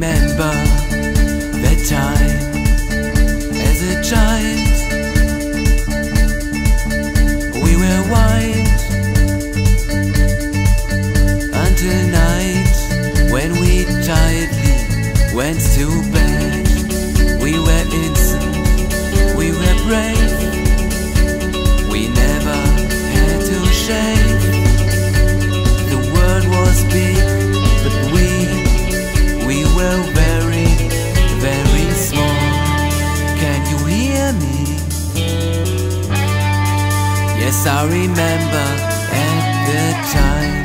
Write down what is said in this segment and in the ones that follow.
remember. Yes, I remember at the time.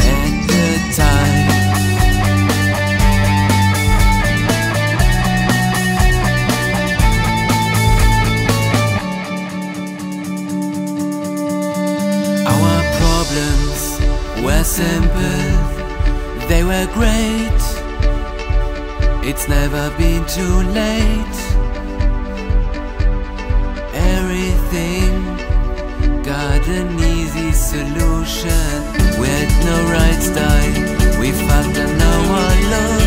At the time. Our problems were simple. They were great. It's never been too late. Everything got an easy solution. We had no rights, style We fought and now I love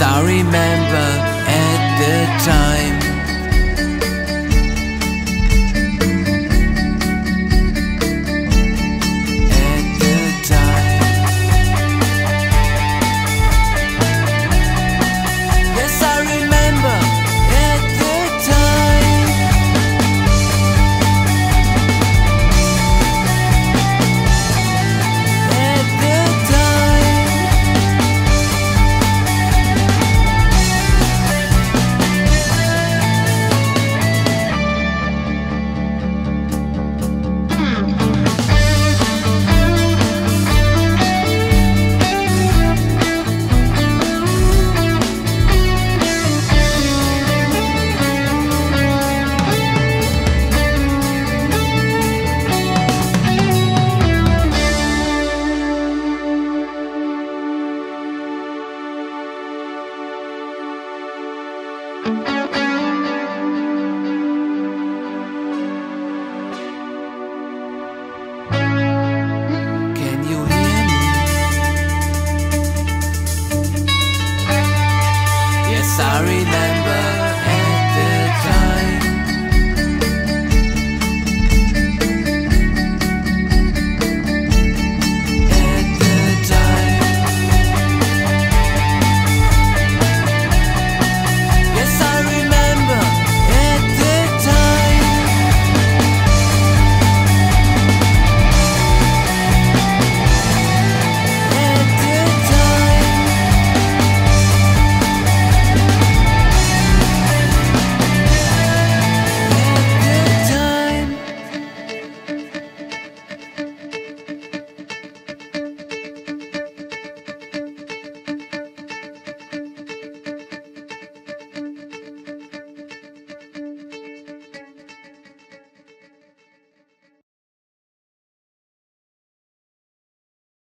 I remember. sorry then.